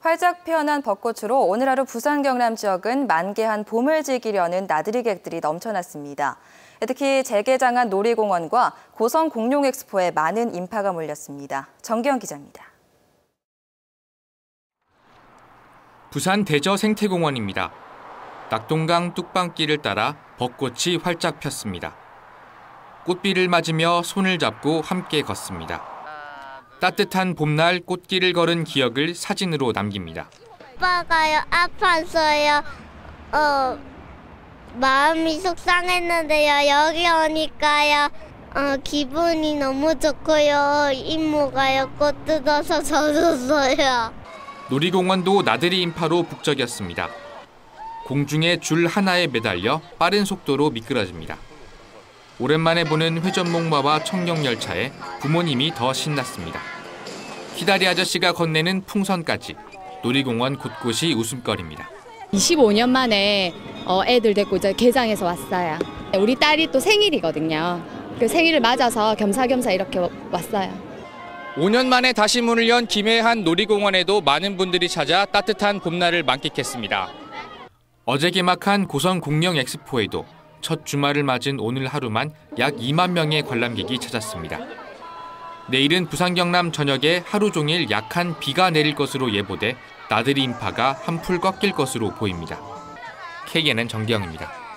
활짝 피어난 벚꽃으로 오늘 하루 부산 경남 지역은 만개한 봄을 즐기려는 나들이객들이 넘쳐났습니다. 특히 재개장한 놀이공원과 고성 공룡 엑스포에 많은 인파가 몰렸습니다. 정기영 기자입니다. 부산 대저 생태공원입니다. 낙동강 뚝방길을 따라 벚꽃이 활짝 폈습니다. 꽃비를 맞으며 손을 잡고 함께 걷습니다. 따뜻한 봄날 꽃길을 걸은 기억을 사진으로 남깁니다. 아빠가요 아팠어요. 어 마음이 속상했는데요. 여기 오니까요. 어, 기분이 너무 좋고요. 이모가요 꽃 뜯어서 젖었어요. 놀이공원도 나들이 인파로 북적였습니다. 공중에 줄 하나에 매달려 빠른 속도로 미끄러집니다. 오랜만에 보는 회전목마와 청룡열차에 부모님이 더 신났습니다. 기다리 아저씨가 건네는 풍선까지 놀이공원 곳곳이 웃음거리입니다. 25년 만에 어, 애들 데리고 이제 개장해서 왔어요. 우리 딸이 또 생일이거든요. 그 생일을 맞아서 겸사겸사 이렇게 왔어요. 5년 만에 다시 문을 연 김해한 놀이공원에도 많은 분들이 찾아 따뜻한 봄날을 만끽했습니다. 어제 개막한 고성 공룡 엑스포에도 첫 주말을 맞은 오늘 하루만 약 2만 명의 관람객이 찾았습니다. 내일은 부산 경남 전역에 하루 종일 약한 비가 내릴 것으로 예보돼 나들이 인파가 한풀 꺾일 것으로 보입니다. K에는 정기영입니다.